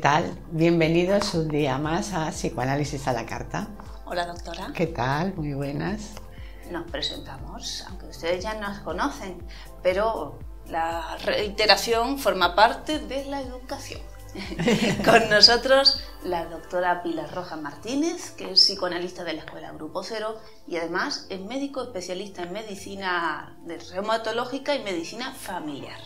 Tal? Bienvenidos un día más a Psicoanálisis a la Carta. Hola, doctora. ¿Qué tal? Muy buenas. Nos presentamos, aunque ustedes ya nos conocen, pero la reiteración forma parte de la educación. Con nosotros la doctora Pilar Rojas Martínez, que es psicoanalista de la Escuela Grupo Cero y además es médico especialista en medicina reumatológica y medicina familiar.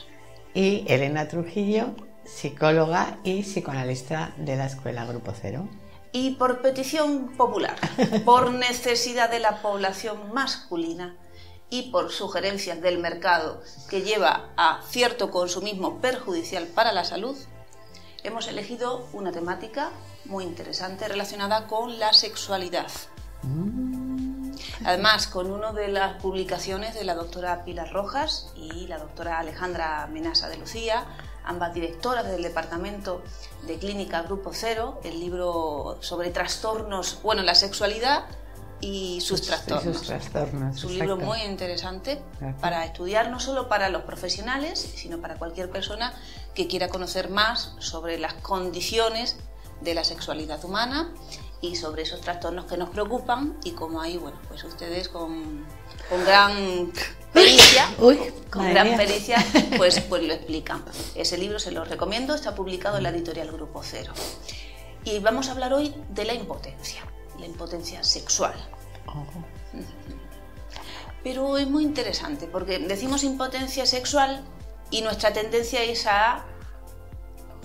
Y Elena Trujillo, psicóloga y psicoanalista de la Escuela Grupo Cero. Y por petición popular, por necesidad de la población masculina y por sugerencias del mercado que lleva a cierto consumismo perjudicial para la salud, hemos elegido una temática muy interesante relacionada con la sexualidad. Mm. Además, con una de las publicaciones de la doctora Pilar Rojas y la doctora Alejandra Menasa de Lucía, ambas directoras del Departamento de Clínica Grupo Cero, el libro sobre trastornos, bueno, la sexualidad y sus trastornos. trastornos es un libro muy interesante para estudiar, no solo para los profesionales, sino para cualquier persona que quiera conocer más sobre las condiciones de la sexualidad humana y sobre esos trastornos que nos preocupan y como ahí, bueno, pues ustedes con, con gran pericia, con gran pericia, pues, pues lo explican. Ese libro se lo recomiendo, está publicado en la editorial Grupo Cero. Y vamos a hablar hoy de la impotencia, la impotencia sexual. Pero es muy interesante porque decimos impotencia sexual y nuestra tendencia es a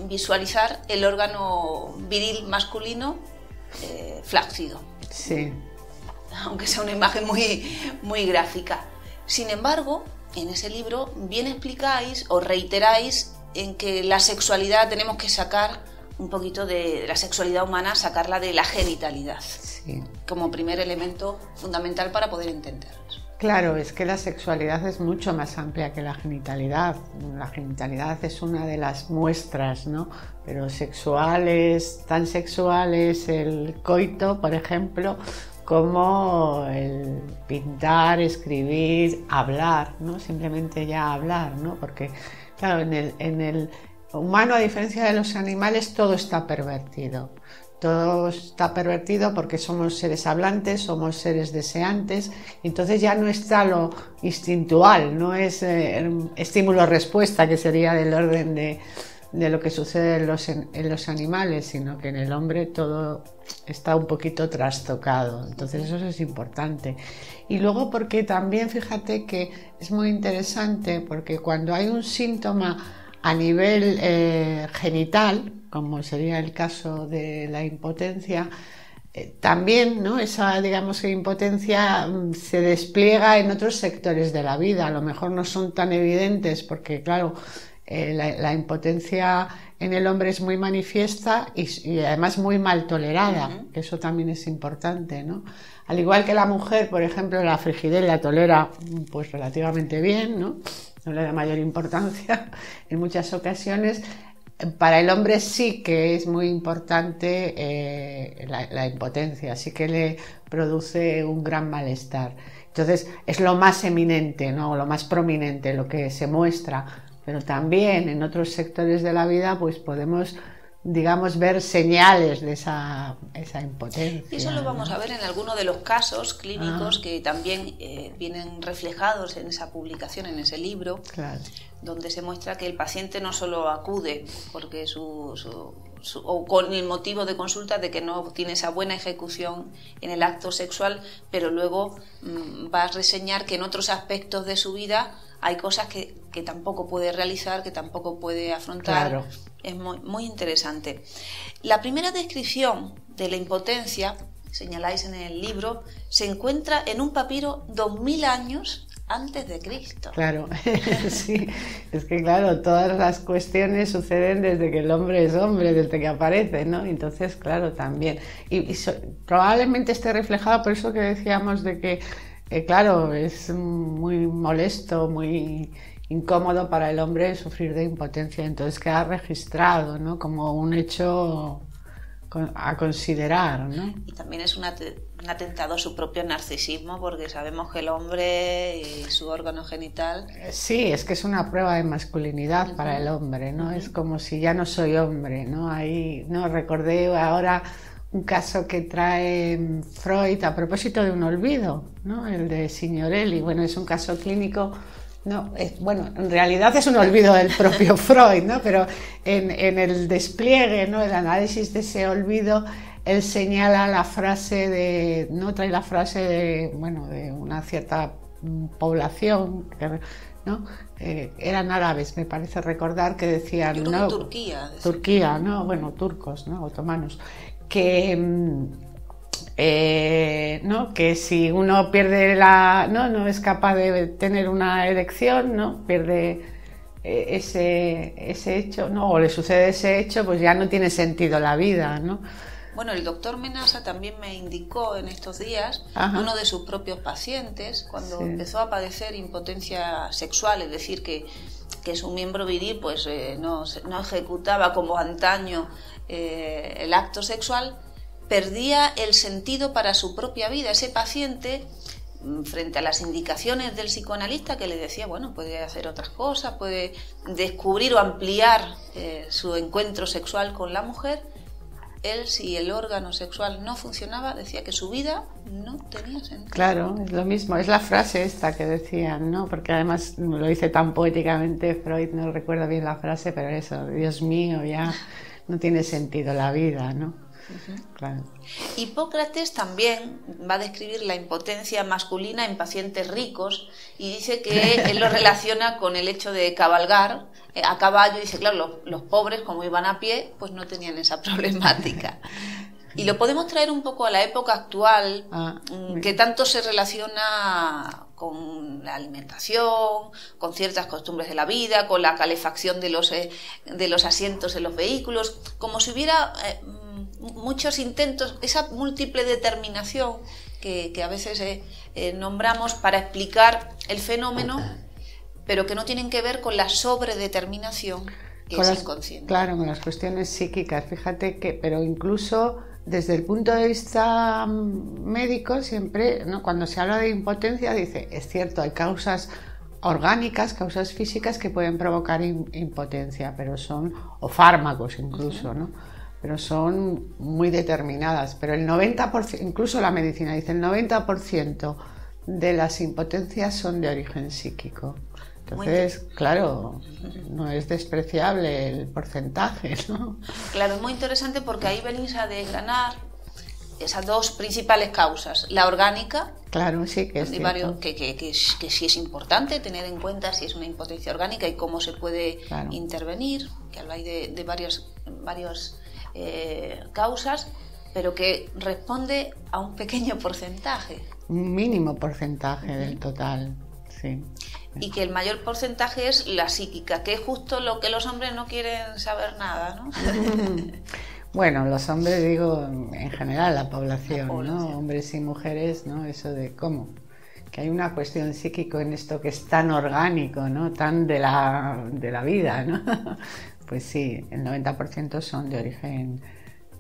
visualizar el órgano viril masculino eh, flácido. Sí. Aunque sea una imagen muy, muy gráfica. Sin embargo, en ese libro bien explicáis o reiteráis en que la sexualidad tenemos que sacar un poquito de la sexualidad humana, sacarla de la genitalidad, sí. como primer elemento fundamental para poder entendernos. Claro, es que la sexualidad es mucho más amplia que la genitalidad. La genitalidad es una de las muestras, ¿no? Pero sexuales, tan sexuales, el coito, por ejemplo, como el pintar, escribir, hablar, ¿no? Simplemente ya hablar, ¿no? Porque, claro, en el, humano, a diferencia de los animales, todo está pervertido. Todo está pervertido porque somos seres hablantes, somos seres deseantes, entonces ya no está lo instintual, no es eh, estímulo-respuesta, que sería del orden de, lo que sucede en los, en los, animales, sino que en el hombre todo está un poquito trastocado. Entonces eso es importante. Y luego porque también fíjate que es muy interesante porque cuando hay un síntoma a nivel eh, genital, como sería el caso de la impotencia, eh, también ¿no? esa digamos impotencia mm, se despliega en otros sectores de la vida. A lo mejor no son tan evidentes porque, claro, eh, la, impotencia en el hombre es muy manifiesta y, además muy mal tolerada, que eso también es importante, ¿no? Al igual que la mujer, por ejemplo, la frigidez la tolera pues relativamente bien, ¿no? No le da mayor importancia en muchas ocasiones. Para el hombre sí que es muy importante eh, la, impotencia, sí que le produce un gran malestar. Entonces es lo más eminente, ¿no? lo más prominente, lo que se muestra, pero también en otros sectores de la vida pues podemos digamos, ver señales de esa, esa impotencia. Y eso lo vamos a ver en algunos de los casos clínicos ah. que también eh, vienen reflejados en esa publicación, en ese libro, donde se muestra que el paciente no solo acude porque su, o con el motivo de consulta de que no tiene esa buena ejecución en el acto sexual, pero luego mm, va a reseñar que en otros aspectos de su vida hay cosas que, que tampoco puede realizar, que tampoco puede afrontar. Es muy, muy interesante. La primera descripción de la impotencia, señaláis en el libro, se encuentra en un papiro 2000 años antes de Cristo. Claro, sí, es que claro, todas las cuestiones suceden desde que el hombre es hombre, desde que aparece, ¿no? Entonces, claro, también. Y, probablemente esté reflejado por eso que decíamos de que, eh, claro, es muy molesto, muy incómodo para el hombre sufrir de impotencia, entonces queda registrado, ¿no? Como un hecho a considerar, ¿no? Y también es un atentado a su propio narcisismo porque sabemos que el hombre y su órgano genital... Sí, es que es una prueba de masculinidad para el hombre, ¿no? Es como si ya no soy hombre, ¿no? Ahí, no, recordé ahora un caso que trae Freud a propósito de un olvido, ¿no? El de Signorelli. Bueno, es un caso clínico no, bueno, en realidad es un olvido del propio Freud, ¿no? Pero en, el despliegue, ¿no? El análisis de ese olvido, él señala la frase de, no trae la frase de, bueno, de una cierta población, ¿no? Eh, eran árabes, me parece recordar que decían, ¿no? Turquía. Turquía, ¿no? Bueno, turcos, ¿no? Otomanos, que mm, eh, ¿no? que si uno pierde la, ¿no? no es capaz de tener una elección, ¿no? pierde eh, ese, ese hecho, ¿no? o le sucede ese hecho, pues ya no tiene sentido la vida. ¿no? Bueno, el doctor Menasa también me indicó en estos días uno de sus propios pacientes cuando empezó a padecer impotencia sexual, es decir, que, que su miembro viril pues eh, no, no, ejecutaba como antaño el acto sexual perdía el sentido para su propia vida. Ese paciente, mm, frente a las indicaciones del psicoanalista que le decía, bueno, puede hacer otras cosas, puede descubrir o ampliar eh, su encuentro sexual con la mujer, él si el órgano sexual no funcionaba, decía que su vida no tenía sentido. Claro, es lo mismo, es la frase esta que decían, ¿no? Porque además lo dice tan poéticamente Freud, no recuerdo bien la frase, pero eso, Dios mío, ya no tiene sentido la vida, ¿no? Hipócrates también va a describir la impotencia masculina en pacientes ricos y dice que él lo relaciona con el hecho de cabalgar a caballo. Y dice, claro, los, pobres, como iban a pie, pues no tenían esa problemática. Y lo podemos traer un poco a la época actual, ah, mm, que tanto se relaciona con la alimentación, con ciertas costumbres de la vida, con la calefacción de los, eh, de los asientos en los vehículos, como si hubiera eh, muchos intentos, esa múltiple determinación que, a veces eh, eh, nombramos para explicar el fenómeno, pero que no tienen que ver con la sobredeterminación que es inconsciente. Claro, con las cuestiones psíquicas. Fíjate que, pero incluso desde el punto de vista mm, médico, siempre, ¿no? cuando se habla de impotencia, dice, es cierto, hay causas orgánicas, causas físicas que pueden provocar impotencia, pero son, o fármacos incluso, ¿no? Pero son muy determinadas. Pero el 90%, incluso la medicina dice, el 90% de las impotencias son de origen psíquico. Entonces, claro, no es despreciable el porcentaje, ¿no? Claro, es muy interesante porque ahí venís a desgranar esas dos principales causas. La orgánica. Claro, sí, que es. que, que, que, sí es importante tener en cuenta si es una impotencia orgánica y cómo se puede intervenir, que habláis de, de varios, varios eh, causas, pero que responde a un pequeño porcentaje. Un mínimo porcentaje del total, sí. Y que el mayor porcentaje es la psíquica, que es justo lo que los hombres no quieren saber nada, ¿no? Bueno, los hombres, digo, en general, la población, ¿no? Hombres y mujeres, ¿no? Eso de cómo. Que hay una cuestión psíquico en esto que es tan orgánico, ¿no? Tan de la, de la vida, ¿no? Pues sí, el 90% son de origen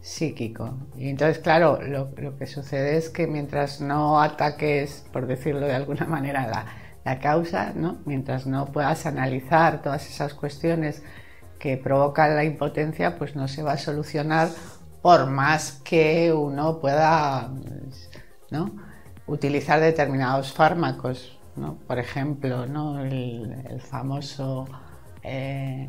psíquico. Y entonces, claro, lo, que sucede es que mientras no ataques, por decirlo de alguna manera, la, la causa, ¿no? mientras no puedas analizar todas esas cuestiones que provocan la impotencia, pues no se va a solucionar por más que uno pueda ¿no? utilizar determinados fármacos. ¿no? Por ejemplo, ¿no? el, famoso eh,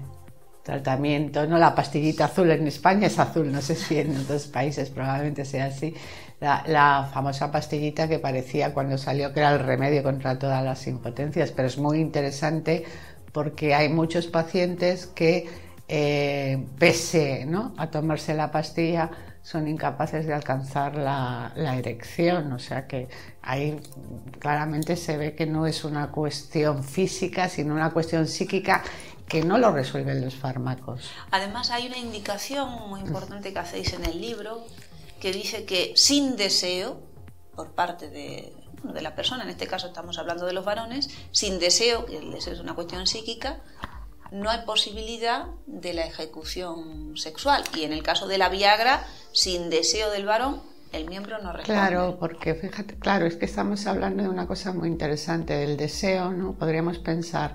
tratamiento, ¿no? La pastillita azul en España es azul, no sé si en otros países probablemente sea así. La, famosa pastillita que parecía cuando salió que era el remedio contra todas las impotencias, pero es muy interesante porque hay muchos pacientes que, eh, pese a tomarse la pastilla, son incapaces de alcanzar la, erección. O sea que ahí claramente se ve que no es una cuestión física, sino una cuestión psíquica que no lo resuelven los fármacos. Además hay una indicación muy importante que hacéis en el libro que dice que sin deseo por parte de, de la persona, en este caso estamos hablando de los varones, sin deseo, que el deseo es una cuestión psíquica, no hay posibilidad de la ejecución sexual. Y en el caso de la Viagra, sin deseo del varón, el miembro no responde. Claro, porque fíjate, claro, es que estamos hablando de una cosa muy interesante, del deseo, ¿no? Podríamos pensar,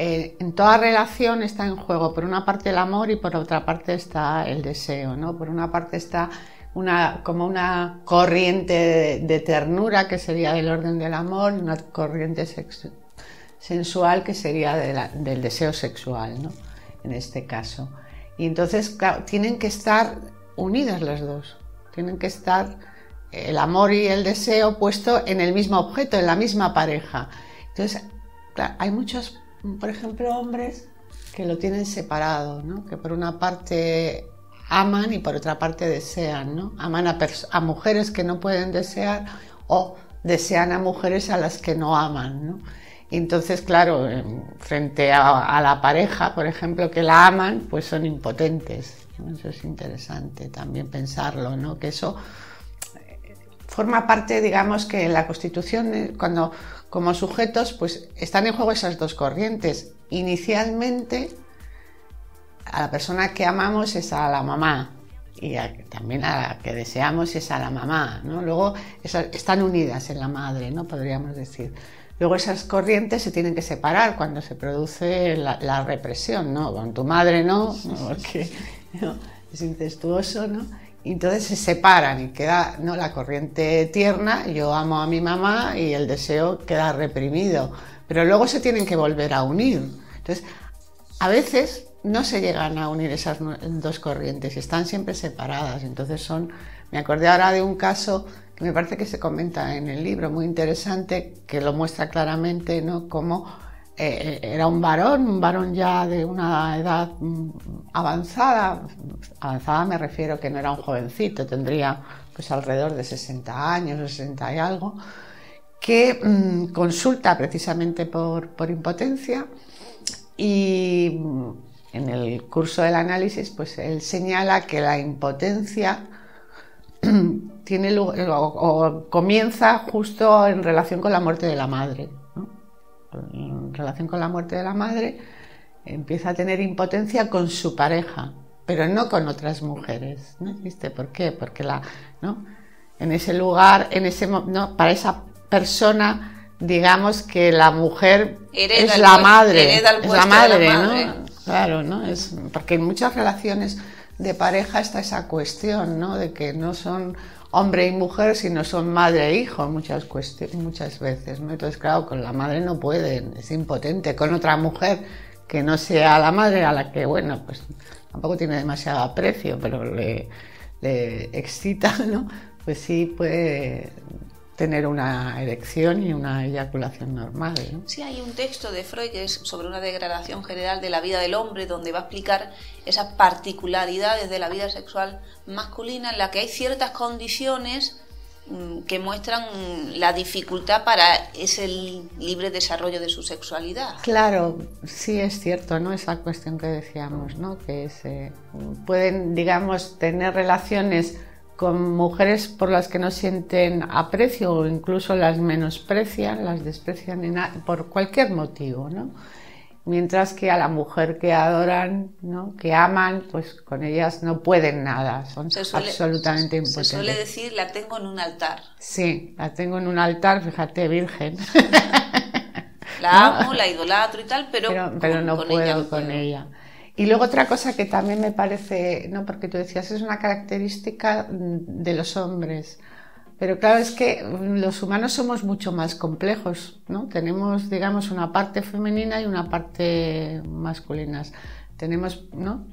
eh, en toda relación está en juego, por una parte el amor y por otra parte está el deseo, ¿no? Por una parte está una, como una corriente de, ternura que sería del orden del amor, una corriente sensual que sería del deseo sexual, ¿no? En este caso. Y entonces, claro, tienen que estar unidas las dos. Tienen que estar el amor y el deseo puesto en el mismo objeto, en la misma pareja. Entonces, hay muchos, por ejemplo, hombres que lo tienen separado, ¿no? Que por una parte aman y por otra parte desean, ¿no? Aman a, a mujeres que no pueden desear o desean a mujeres a las que no aman, ¿no? entonces, claro, frente a, la pareja, por ejemplo, que la aman, pues son impotentes. Eso es interesante también pensarlo, ¿no? Que eso eh, forma parte, digamos, que en la Constitución, eh, cuando como sujetos, pues están en juego esas dos corrientes. Inicialmente, a la persona que amamos es a la mamá y también a la que deseamos es a la mamá, ¿no? Luego están unidas en la madre, ¿no? Podríamos decir. Luego esas corrientes se tienen que separar cuando se produce la, represión, ¿no? Con tu madre no, porque es incestuoso, ¿no? Y entonces se separan y queda ¿no? la corriente tierna, yo amo a mi mamá y el deseo queda reprimido. Pero luego se tienen que volver a unir. Entonces, a veces no se llegan a unir esas dos corrientes, están siempre separadas. Entonces son, me acordé ahora de un caso me parece que se comenta en el libro, muy interesante, que lo muestra claramente, ¿no? Como eh, era un varón, un varón ya de una edad mm, avanzada, avanzada me refiero que no era un jovencito, tendría pues alrededor de 60 años, 60 y algo, que mm, consulta precisamente por, por impotencia y mm, en el curso del análisis pues él señala que la impotencia tiene o, comienza justo en relación con la muerte de la madre. En relación con la muerte de la madre empieza a tener impotencia con su pareja, pero no con otras mujeres. ¿no? ¿Viste por qué? Porque la, ¿no? en ese lugar, en ese, ¿no? para esa persona, digamos que la mujer es la madre, es la madre, ¿no? Claro, ¿no? Es, porque en muchas relaciones de pareja está esa cuestión, ¿no? De que no son hombre y mujer, sino son madre e hijo muchas, muchas veces, ¿no? Entonces, claro, con la madre no pueden, es impotente. Con otra mujer que no sea la madre a la que, bueno, pues tampoco tiene demasiado aprecio, pero le, le excita, ¿no? Pues sí puede tener una erección y una eyaculación normal. ¿no? Sí, hay un texto de Freud que es sobre una degradación general de la vida del hombre, donde va a explicar esas particularidades de la vida sexual masculina en la que hay ciertas condiciones mm, que muestran la dificultad para ese libre desarrollo de su sexualidad. Claro, sí es cierto, ¿no? Esa cuestión que decíamos, ¿no? Que se pueden, digamos, tener relaciones con mujeres por las que no sienten aprecio o incluso las menosprecian, las desprecian por cualquier motivo, ¿no? Mientras que a la mujer que adoran, ¿no? que aman, pues con ellas no pueden nada, son absolutamente impotentes. Se suele decir, la tengo en un altar. Sí, la tengo en un altar, fíjate, virgen. La amo, la idolatro y tal, pero, pero, no puedo con ella. Y luego otra cosa que también me parece, no, porque tú decías, es una característica de los hombres. Pero claro, es que los humanos somos mucho más complejos, ¿no? Tenemos, digamos, una parte femenina y una parte masculina. Tenemos, ¿no?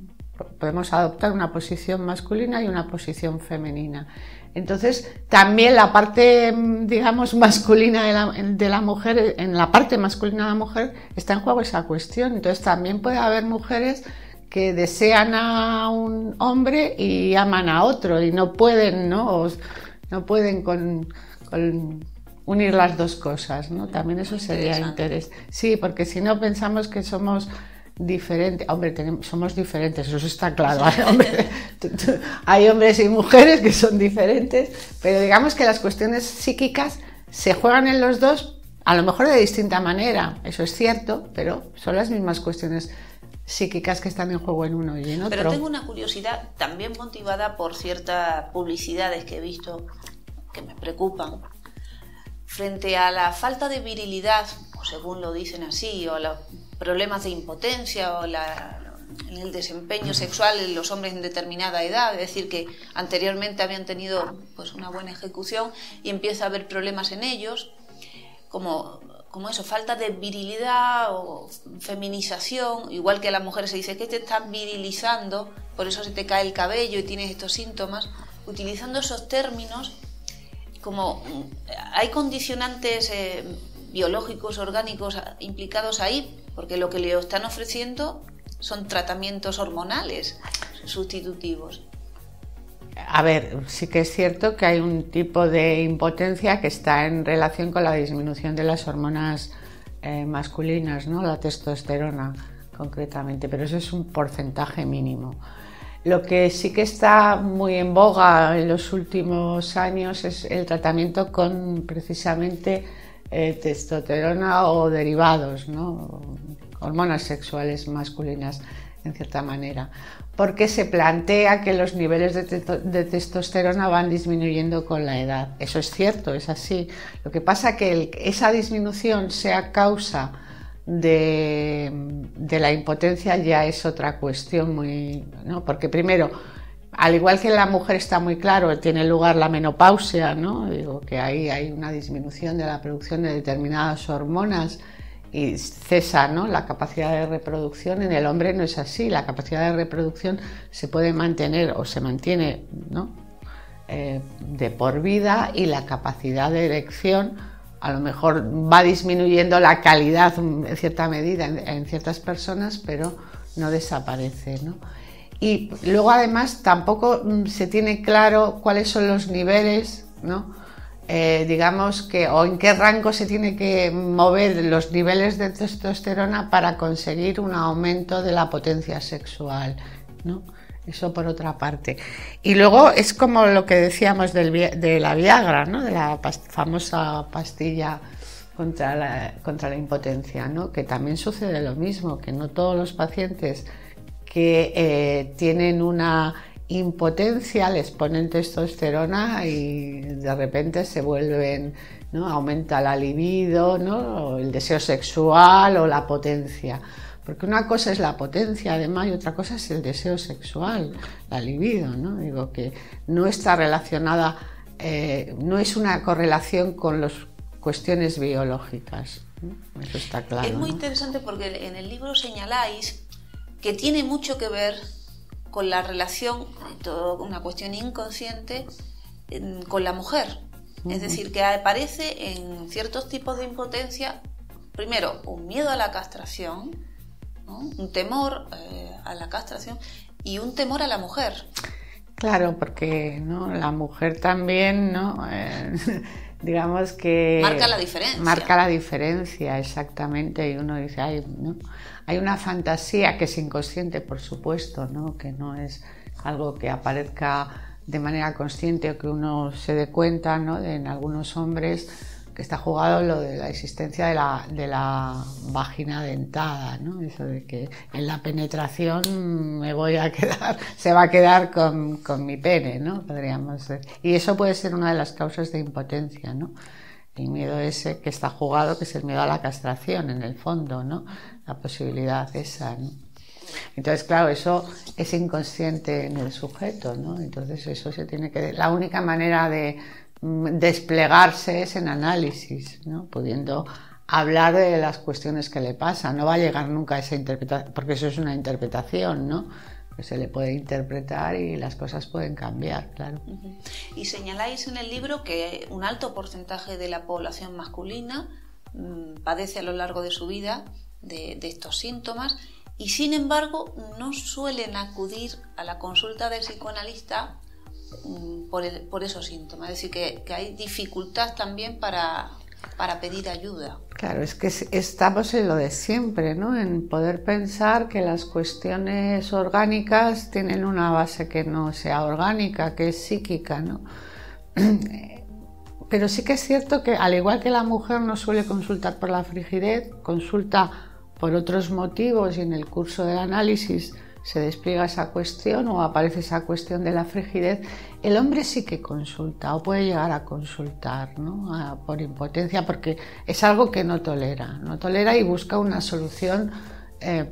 Podemos adoptar una posición masculina y una posición femenina. Entonces, también la parte, digamos, masculina de la, de la, mujer, en la parte masculina de la mujer está en juego esa cuestión. Entonces, también puede haber mujeres que desean a un hombre y aman a otro y no pueden, ¿no? no pueden con, unir las dos cosas, ¿no? También eso sería interés. Sí, porque si no pensamos que somos diferentes, hombre, tenemos, somos diferentes, eso está claro. hay hombres y mujeres que son diferentes, pero digamos que las cuestiones psíquicas se juegan en los dos, a lo mejor de distinta manera, eso es cierto, pero son las mismas cuestiones psíquicas que están en juego en uno y en otro. Pero tengo una curiosidad también motivada por ciertas publicidades que he visto que me preocupan. Frente a la falta de virilidad, o según lo dicen así, o los problemas de impotencia o en el desempeño sexual en los hombres en determinada edad, es decir, que anteriormente habían tenido pues, una buena ejecución y empieza a haber problemas en ellos, como como eso, falta de virilidad o feminización, igual que a las mujeres se dice que te estás virilizando, por eso se te cae el cabello y tienes estos síntomas, utilizando esos términos como hay condicionantes eh, biológicos, orgánicos implicados ahí, porque lo que le están ofreciendo son tratamientos hormonales sustitutivos. A ver, sí que es cierto que hay un tipo de impotencia que está en relación con la disminución de las hormonas eh, masculinas, ¿no? la testosterona concretamente, pero eso es un porcentaje mínimo. Lo que sí que está muy en boga en los últimos años es el tratamiento con precisamente eh, testosterona o derivados, ¿no? hormonas sexuales masculinas en cierta manera, porque se plantea que los niveles de, testosterona van disminuyendo con la edad. Eso es cierto, es así. Lo que pasa que esa disminución sea causa de, la impotencia ya es otra cuestión muy... ¿no? Porque primero, al igual que en la mujer está muy claro, tiene lugar la menopausia, ¿no? Digo que ahí hay una disminución de la producción de determinadas hormonas y cesa ¿no? la capacidad de reproducción. En el hombre no es así, la capacidad de reproducción se puede mantener o se mantiene ¿no? Eh, de por vida y la capacidad de erección a lo mejor va disminuyendo la calidad en cierta medida en, ciertas personas, pero no desaparece. ¿no? Y luego además tampoco mm, se tiene claro cuáles son los niveles, ¿no? Eh, digamos que, o en qué rango se tiene que mover los niveles de testosterona para conseguir un aumento de la potencia sexual, ¿no? Eso por otra parte. Y luego es como lo que decíamos de la Viagra, ¿no? De la famosa pastilla contra la, contra la impotencia, ¿no? Que también sucede lo mismo, que no todos los pacientes que eh, tienen una impotencia les ponen testosterona y de repente se vuelven, ¿no? aumenta la libido, ¿no? el deseo sexual o la potencia. Porque una cosa es la potencia, además, y otra cosa es el deseo sexual, la libido, ¿no? Digo que no está relacionada, eh, no es una correlación con las cuestiones biológicas. Eso está claro. Es muy interesante porque en el libro señaláis que tiene mucho que ver con la relación, todo una cuestión inconsciente, con la mujer. Es decir, que aparece en ciertos tipos de impotencia, primero, un miedo a la castración, un temor eh, a la castración y un temor a la mujer. Claro, porque ¿no? la mujer también, ¿no? Eh, digamos que... Marca la diferencia. Marca la diferencia, exactamente. Y uno dice, ay, ¿no? Hay una fantasía que es inconsciente, por supuesto, ¿no? que no es algo que aparezca de manera consciente o que uno se dé cuenta ¿no? en algunos hombres que está jugado lo de la existencia de la, de la vagina dentada, ¿no? Eso de que en la penetración me voy a quedar, se va a quedar con, con mi pene, ¿no? Podríamos decir. Y eso puede ser una de las causas de impotencia, ¿no? El miedo ese que está jugado, que es el miedo a la castración, en el fondo, ¿no? La posibilidad esa, ¿no? Entonces, claro, eso es inconsciente en el sujeto, ¿no? Entonces, eso se tiene que... La única manera de desplegarse es en análisis, ¿no? Pudiendo hablar de las cuestiones que le pasan. No va a llegar nunca a esa interpretación, porque eso es una interpretación, ¿no? se le puede interpretar y las cosas pueden cambiar, claro. Y señaláis en el libro que un alto porcentaje de la población masculina mm, padece a lo largo de su vida de, estos síntomas y sin embargo no suelen acudir a la consulta del psicoanalista mm, por, esos síntomas. Es decir, que, hay dificultad también para, para pedir ayuda. Claro, es que estamos en lo de siempre, ¿no? En poder pensar que las cuestiones orgánicas tienen una base que no sea orgánica, que es psíquica, ¿no? Pero sí que es cierto que al igual que la mujer no suele consultar por la frigidez, consulta por otros motivos y en el curso del análisis se despliega esa cuestión o aparece esa cuestión de la frigidez, el hombre sí que consulta o puede llegar a consultar ¿no? por impotencia porque es algo que no tolera, no tolera y busca una solución eh,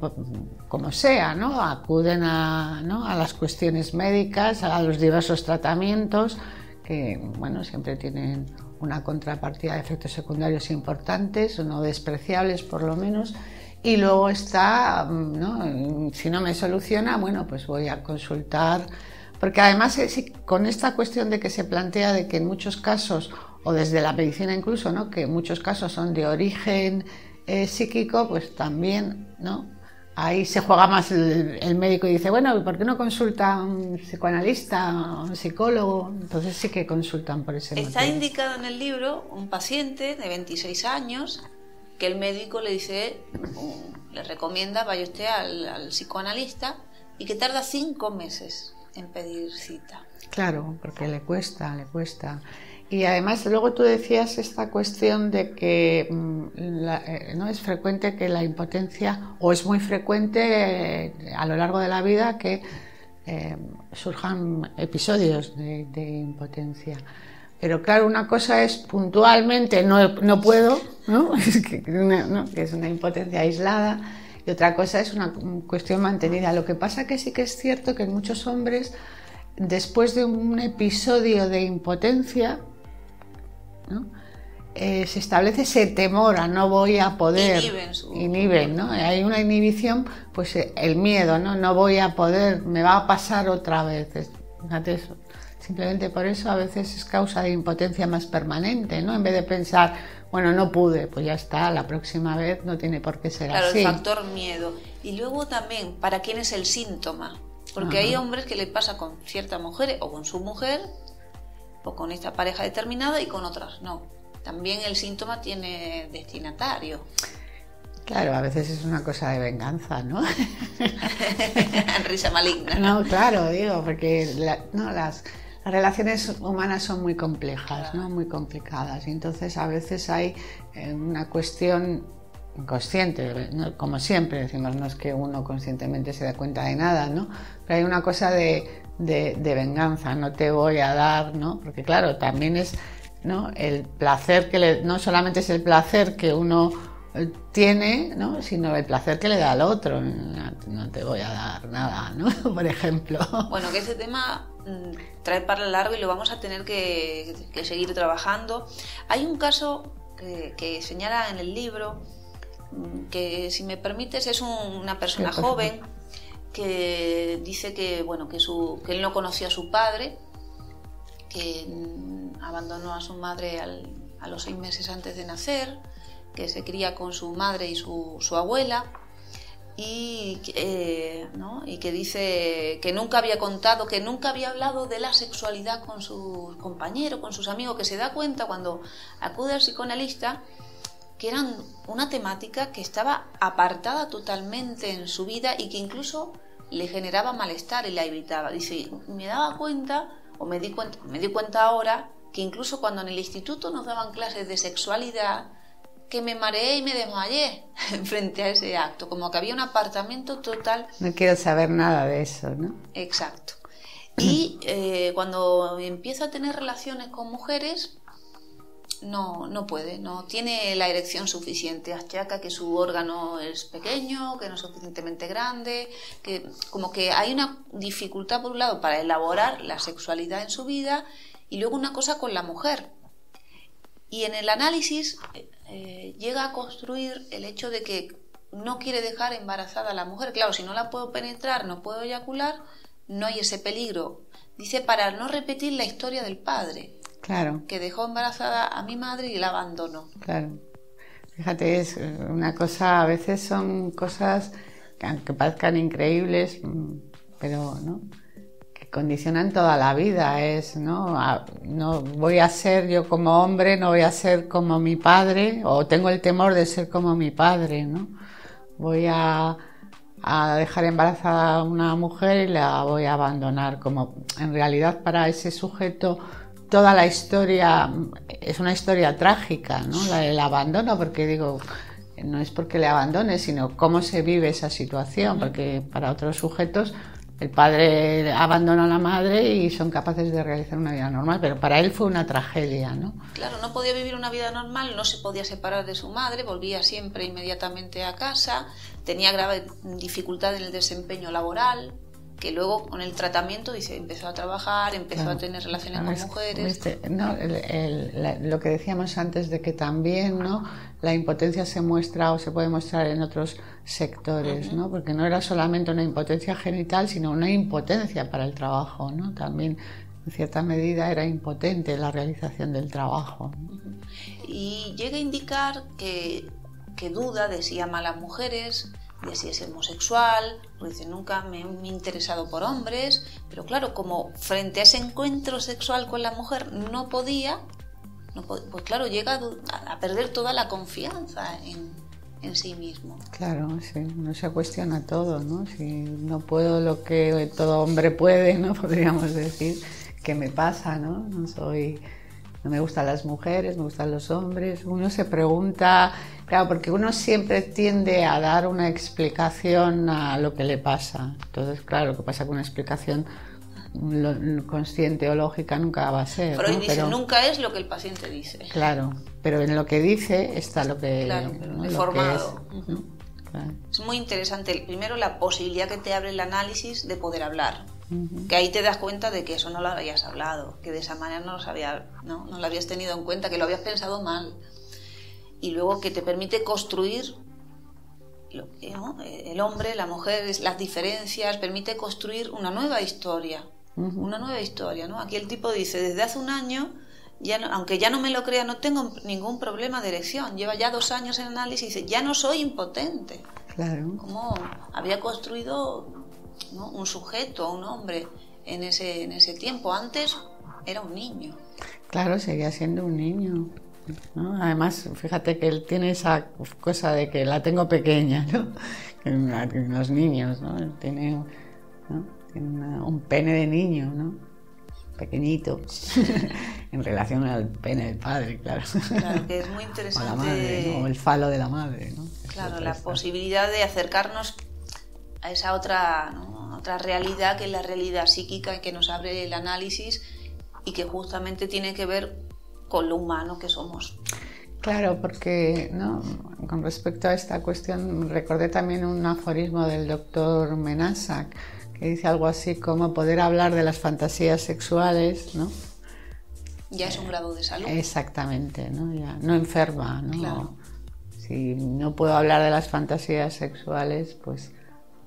como sea, ¿no? acuden a, ¿no? a las cuestiones médicas, a los diversos tratamientos que bueno, siempre tienen una contrapartida de efectos secundarios importantes, no despreciables por lo menos, y luego está, mm, ¿no? si no me soluciona, bueno, pues voy a consultar, porque además eh, con esta cuestión de que se plantea de que en muchos casos, o desde la medicina incluso, ¿no? que en muchos casos son de origen eh, psíquico, pues también, ¿no? Ahí se juega más el, médico y dice, bueno, ¿por qué no consulta a un psicoanalista, a un psicólogo? Entonces sí que consultan por ese Está indicado en el libro un paciente de 26 años que el médico le dice, le recomienda, vaya usted al, psicoanalista y que tarda cinco meses en pedir cita. Claro, porque le cuesta, le cuesta. Y además luego tú decías esta cuestión de que mm, eh, no es frecuente que la impotencia, o es muy frecuente eh, a lo largo de la vida que eh, surjan episodios de impotencia. Pero claro, una cosa es puntualmente no, no puedo, ¿no? que, es una impotencia aislada, y otra cosa es una cuestión mantenida. Lo que pasa que sí que es cierto que en muchos hombres, después de un episodio de impotencia, eh, se establece ese temor a no voy a poder. Inhiben, ¿no? Hay una inhibición, pues eh, el miedo, ¿no? No voy a poder, me va a pasar otra vez. Fíjate eso. Simplemente por eso a veces es causa de impotencia más permanente, ¿no? En vez de pensar, bueno, no pude, pues ya está, la próxima vez no tiene por qué ser así. Claro, el factor miedo. Y luego también, ¿para quién es el síntoma? Porque hay hombres que le pasa con cierta mujer o con su mujer o con esta pareja determinada y con otras no. También el síntoma tiene destinatario. Claro, a veces es una cosa de venganza, ¿no? Risa maligna. No, claro, digo, porque no, las, las relaciones humanas son muy complejas, ¿no? muy complicadas. Y entonces a veces hay eh, una cuestión inconsciente, como siempre decimos, no es que uno conscientemente se dé cuenta de nada, ¿no? Pero hay una cosa de, de, venganza, no te voy a dar, ¿no? Porque claro, también es ¿no? el placer que le, no solamente es el placer que uno tiene, ¿no? sino el placer que le da al otro. No, te voy a dar nada, ¿no? Por ejemplo. Bueno, que ese tema trae para largo y lo vamos a tener que, seguir trabajando. Hay un caso que, señala en el libro mm, que, si me permites, es una persona joven que dice que, bueno, que, su, que él no conocía a su padre, que mm, abandonó a su madre a los seis meses antes de nacer que se cría con su madre y su, abuela, y, eh, y, que dice que nunca había contado, que nunca había hablado de la sexualidad con sus compañeros, con sus amigos, que se da cuenta cuando acude al psicoanalista que eran una temática que estaba apartada totalmente en su vida y que incluso le generaba malestar y la evitaba. Dice, me daba cuenta, o me di cuenta, me di cuenta ahora, que incluso cuando en el instituto nos daban clases de sexualidad, que me mareé y me desmayé frente a ese acto, como que había un apartamento total. No quiero saber nada de eso, ¿no? Exacto. Y eh, cuando empieza a tener relaciones con mujeres, no, no puede, no tiene la erección suficiente, achaca que su órgano es pequeño, que no es suficientemente grande, que como que hay una dificultad por un lado para elaborar la sexualidad en su vida y luego una cosa con la mujer. Y en el análisis eh, llega a construir el hecho de que no quiere dejar embarazada a la mujer. Claro, si no la puedo penetrar, no puedo eyacular, no hay ese peligro. Dice para no repetir la historia del padre. Claro. Que dejó embarazada a mi madre y la abandonó. Claro. Fíjate, es una cosa, a veces son cosas aunque parezcan increíbles, mm, pero ¿no? Condicionan toda la vida. Es, ¿no? no voy a ser yo como hombre, no voy a ser como mi padre, o tengo el temor de ser como mi padre, ¿no? Voy a, a dejar embarazada a una mujer y la voy a abandonar. Como en realidad para ese sujeto toda la historia es una historia trágica, ¿no? La, el abandono, porque digo, no es porque le abandone, sino cómo se vive esa situación, porque para otros sujetos el padre abandona a la madre y son capaces de realizar una vida normal, pero para él fue una tragedia, ¿no? Claro, no podía vivir una vida normal, no se podía separar de su madre, volvía siempre inmediatamente a casa, tenía grave dificultad en el desempeño laboral, que luego con el tratamiento dice empezó a trabajar, empezó a tener relaciones con mujeres. no, lo que decíamos antes de que también no la impotencia se muestra o se puede mostrar en otros sectores, ¿no? porque no era solamente una impotencia genital, sino una impotencia para el trabajo, ¿no? también en cierta medida era impotente la realización del trabajo. Y llega a indicar que, que duda de si ama a las mujeres, de si es homosexual, porque dice, nunca me he interesado por hombres, pero claro, como frente a ese encuentro sexual con la mujer no podía, pues claro, llega a, perder toda la confianza en, en, sí mismo. Claro, sí, no se cuestiona todo, ¿no? Si no puedo lo que todo hombre puede, ¿no? Podríamos decir, ¿qué me pasa, no? No soy no me gustan las mujeres, me gustan los hombres. Uno se pregunta, claro, porque uno siempre tiende a dar una explicación a lo que le pasa. Entonces, claro, lo que pasa con una explicación consciente o lógica nunca va a ser. Freud dice, nunca es lo que el paciente dice. Claro, pero en lo que dice está lo que, claro, formado. es. muy interesante. Primero, la posibilidad que te abre el análisis de poder hablar. Que ahí te das cuenta de que eso no lo habías hablado, que de esa manera no lo, había, ¿no? no lo habías tenido en cuenta, que lo habías pensado mal. Y luego que te permite construir el hombre, la mujer, las diferencias, permite construir una nueva historia. Una nueva historia, ¿no? Aquí el tipo dice, desde hace un año, ya aunque ya no me lo crea, no tengo ningún problema de erección. Lleva ya dos años en análisis y dice, ya no soy impotente. Claro. Como había construido un sujeto, un hombre en ese, en ese tiempo. Antes era un niño. Claro, seguía siendo un niño. Además, fíjate que él tiene esa cosa de que la tengo pequeña, ¿no? los niños, ¿no? Tiene, un pene de niño, ¿no? Pequeñito, en relación al pene del padre, claro. Claro, que es muy interesante. O, el falo de la madre, ¿no? Claro, la posibilidad de acercarnos a esa otra, otra realidad que es la realidad psíquica que nos abre el análisis y que justamente tiene que ver con lo humano que somos. Claro, porque ¿no? con respecto a esta cuestión recordé también un aforismo del doctor Menasak que dice algo así como poder hablar de las fantasías sexuales, ¿no? Ya es un grado de salud. Exactamente, ¿no? Ya no enferma, ¿no? Si no puedo hablar de las fantasías sexuales, pues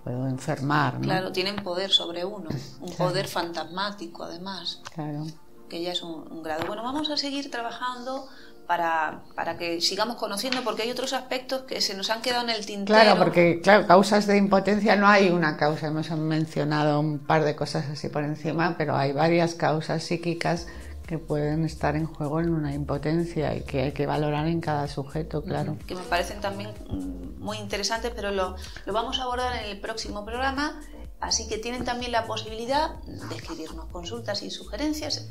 puedo enfermar. ¿no? Claro, tienen poder sobre uno, un poder fantasmático además. Claro. Que ya es un, grado. Bueno, vamos a seguir trabajando para, para, que sigamos conociendo, porque hay otros aspectos que se nos han quedado en el tintero. Claro, porque claro, causas de impotencia no hay una causa, hemos mencionado un par de cosas así por encima, pero hay varias causas psíquicas que pueden estar en juego en una impotencia y que hay que valorar en cada sujeto, claro. Que me parecen también mm, muy interesantes, pero lo, lo vamos a abordar en el próximo programa. Así que tienen también la posibilidad de escribirnos consultas y sugerencias.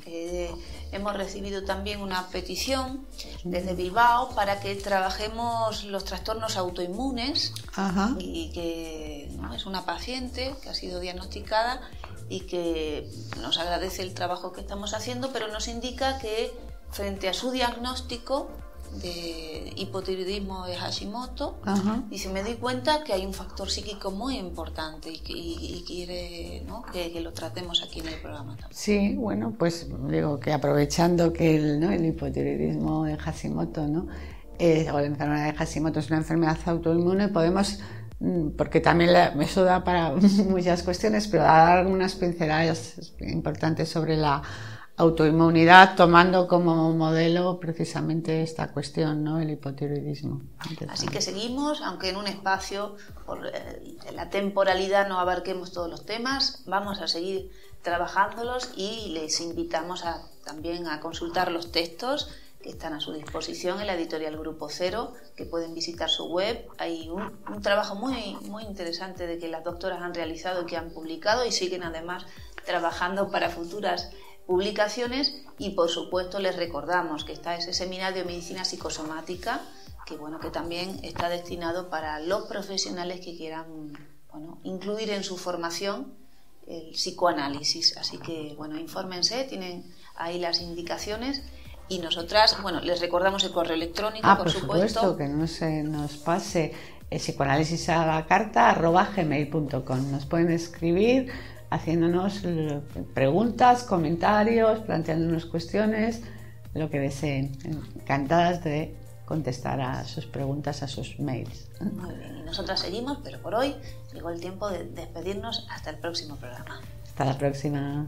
hemos recibido también una petición desde Bilbao para que trabajemos los trastornos autoinmunes y que es una paciente que ha sido diagnosticada y que nos agradece el trabajo que estamos haciendo, pero nos indica que frente a su diagnóstico de hipotiroidismo de Hashimoto, y se me di cuenta que hay un factor psíquico muy importante y, quiere que, lo tratemos aquí en el programa también. Sí, bueno, pues digo que aprovechando que el, ¿no? el hipotiroidismo de Hashimoto, ¿no? Eh, o la enfermedad de Hashimoto es una enfermedad autoinmune, podemos porque también eso da para muchas cuestiones, pero dar algunas pinceladas importantes sobre la autoinmunidad tomando como modelo precisamente esta cuestión, ¿no? El hipotiroidismo. Así que seguimos, aunque en un espacio, por eh, la temporalidad no abarquemos todos los temas, vamos a seguir trabajándolos y les invitamos a, también a consultar los textos que están a su disposición en la editorial Grupo Cero, que pueden visitar su web. Hay un, trabajo muy, muy interesante de que las doctoras han realizado y que han publicado y siguen además trabajando para futuras publicaciones y por supuesto les recordamos que está ese seminario de medicina psicosomática que bueno que también está destinado para los profesionales que quieran bueno, incluir en su formación el psicoanálisis así que bueno infórmense tienen ahí las indicaciones y nosotras bueno les recordamos el correo electrónico ah, por, supuesto. que no se nos pase el psicoanálisis a la carta arroba gmail.com nos pueden escribir haciéndonos eh, preguntas, comentarios, planteándonos cuestiones, lo que deseen. Encantadas de contestar a sus preguntas, a sus mails. Muy bien, y nosotras seguimos, pero por hoy llegó el tiempo de despedirnos hasta el próximo programa. Hasta la próxima.